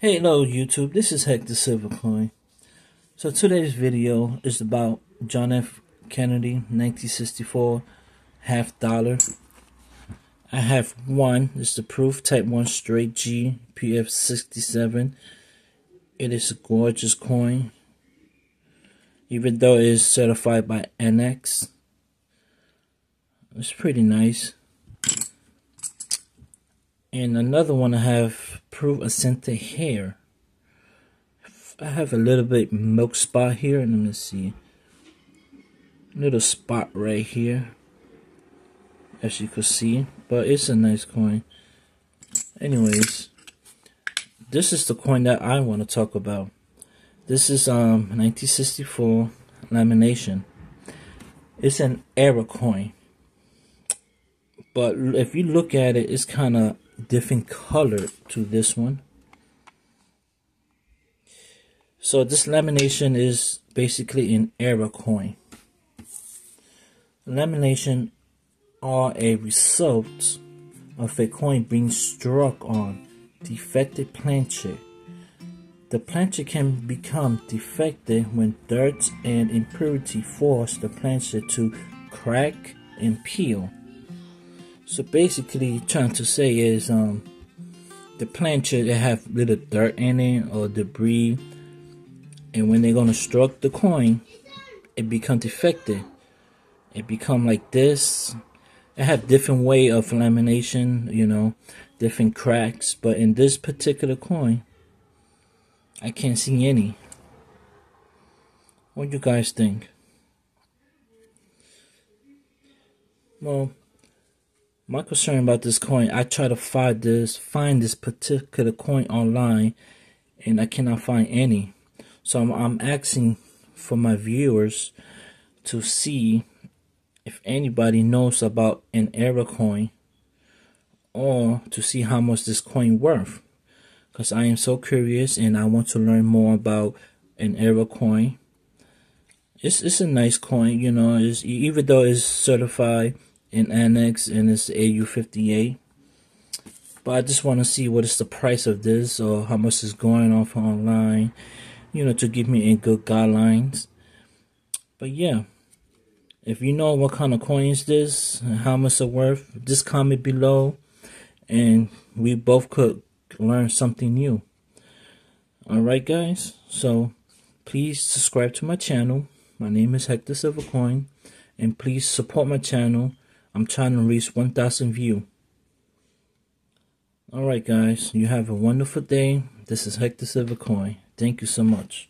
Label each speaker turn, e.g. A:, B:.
A: Hey, hello YouTube, this is Hector Silvercoin. So today's video is about John F. Kennedy, 1964, half dollar. I have one, it's the proof, type 1 straight G, PF67. It is a gorgeous coin, even though it is certified by ANACS. It's pretty nice. And another one I have Proof Accented Hair. I have a little bit milk spot here. Let me see. Little spot right here. As you can see. But it's a nice coin. Anyways. This is the coin that I want to talk about. This is um 1964 lamination. It's an era coin. But if you look at it, it's kind of different color to this one. So this lamination is basically an error coin. Lamination are a result of a coin being struck on defective planche. The planche can become defective when dirt and impurity force the planche to crack and peel. So basically, trying to say is um, the planche they have little dirt in it or debris, and when they're gonna struck the coin, it become defective. It become like this. It have different way of lamination, you know, different cracks. But in this particular coin, I can't see any. What do you guys think? Well, my concern about this coin, I try to find this find this particular coin online and I cannot find any. So I'm, I'm asking for my viewers to see if anybody knows about an era coin or to see how much this coin worth because I am so curious and I want to learn more about an era coin. It's it's a nice coin, you know. It's even though it's certified in ANACS and it's AU58. But I just want to see what is the price of this or how much is going off online, you know, to give me a good guidelines. But yeah, if you know what kind of coins this and how much it's worth, just comment below and we both could learn something new. Alright guys, so please subscribe to my channel. My name is Hector Silvercoin and please support my channel I'm trying to reach 1,000 view. Alright guys, you have a wonderful day. This is Hector Silvercoin. Thank you so much.